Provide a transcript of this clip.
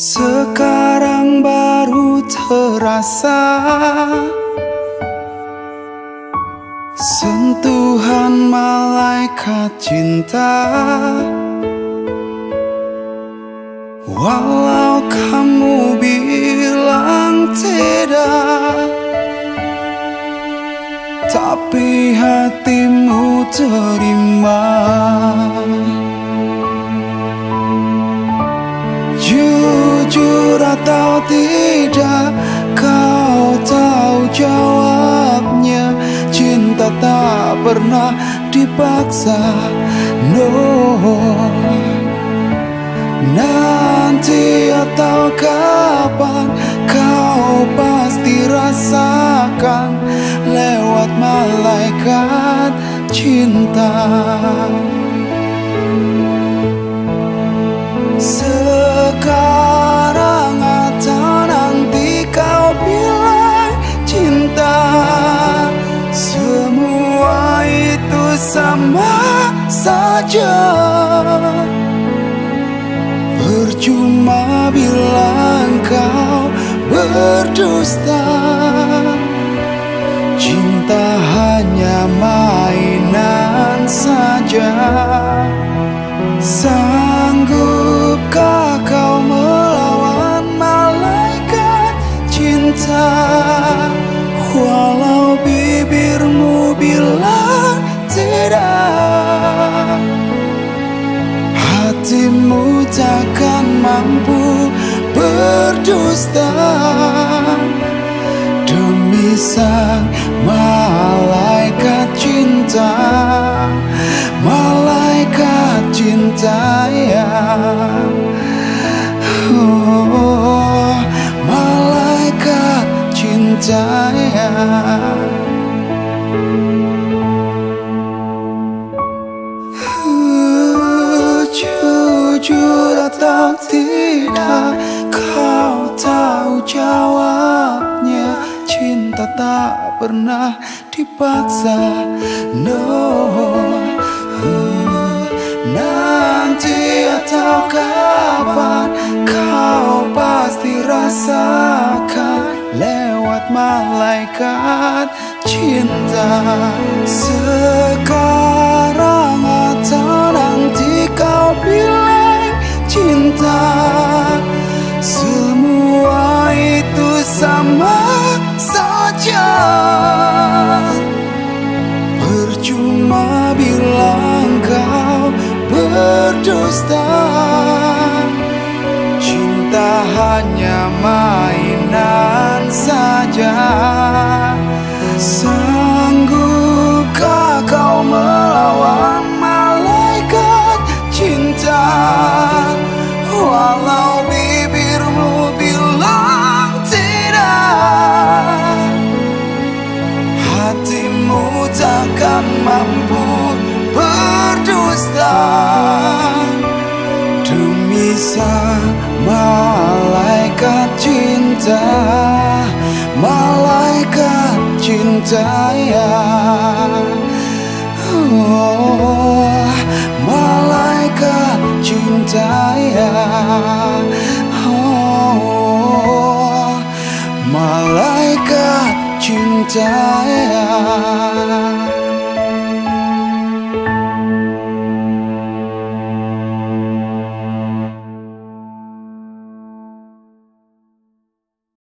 Sekarang baru terasa Sentuhan malaikat cinta. Walau kamu bilang tidak Tapi hatimu terima pernah dipaksa No. Nanti atau kapan Kau pasti rasakan Lewat malaikat cinta sama saja Percuma bilang kau berdusta. Cinta hanya mainan saja Hatimu takkan mampu berdusta. Demi sang malaikat cinta Malaikat cinta jawabnya Cinta tak pernah dipaksa. No Nanti atau kapan Kau pasti rasakan Lewat malaikat cinta. Sekarang atau saja. Sanggupkah kau melawan malaikat cinta? Walau bibirmu bilang tidak Hatimu takkan mampu berdusta. Demi sang malaikat cinta cinta ya oh, Malaikat cinta ya oh, Malaikat cinta ya